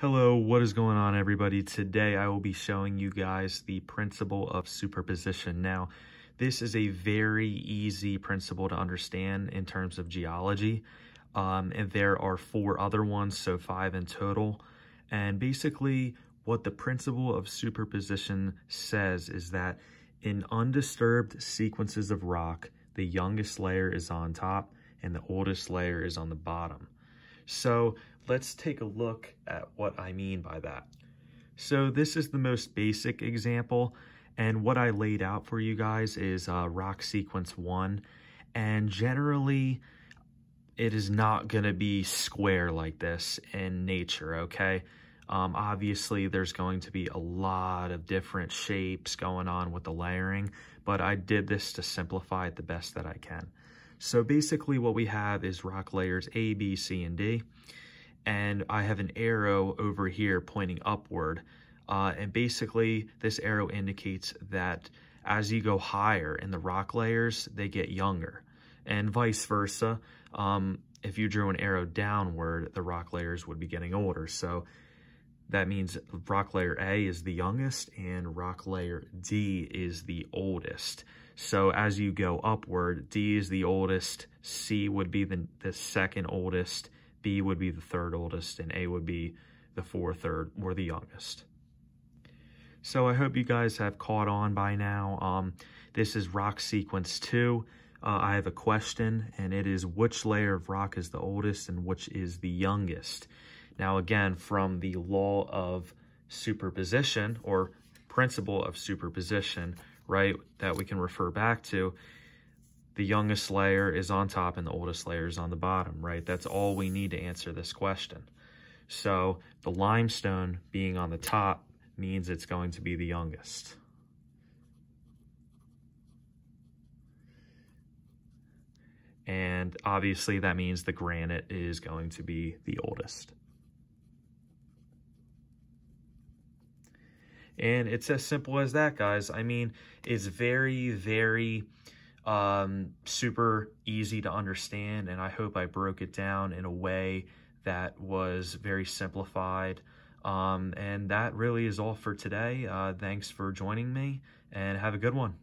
Hello, what is going on everybody? Today I will be showing you guys the principle of superposition. Now, this is a very easy principle to understand in terms of geology. Um, and there are four other ones, so five in total. And basically what the principle of superposition says is that in undisturbed sequences of rock, the youngest layer is on top and the oldest layer is on the bottom. So let's take a look at what I mean by that. So this is the most basic example. And what I laid out for you guys is uh, rock sequence one. And generally, it is not going to be square like this in nature, okay? Um, obviously, there's going to be a lot of different shapes going on with the layering, but I did this to simplify it the best that I can. So basically what we have is rock layers A, B, C, and D. And I have an arrow over here pointing upward. Uh, and basically this arrow indicates that as you go higher in the rock layers, they get younger. And vice versa, um, if you drew an arrow downward, the rock layers would be getting older. So that means rock layer A is the youngest and rock layer D is the oldest. So as you go upward, D is the oldest, C would be the, the second oldest, B would be the third oldest, and A would be the fourth or, or the youngest. So I hope you guys have caught on by now. Um, this is rock sequence two. Uh, I have a question, and it is which layer of rock is the oldest and which is the youngest? Now, again, from the law of superposition or principle of superposition, right, that we can refer back to, the youngest layer is on top and the oldest layer is on the bottom, right? That's all we need to answer this question. So the limestone being on the top means it's going to be the youngest. And obviously that means the granite is going to be the oldest. And it's as simple as that, guys. I mean, it's very, very um, super easy to understand, and I hope I broke it down in a way that was very simplified. Um, and that really is all for today. Uh, thanks for joining me, and have a good one.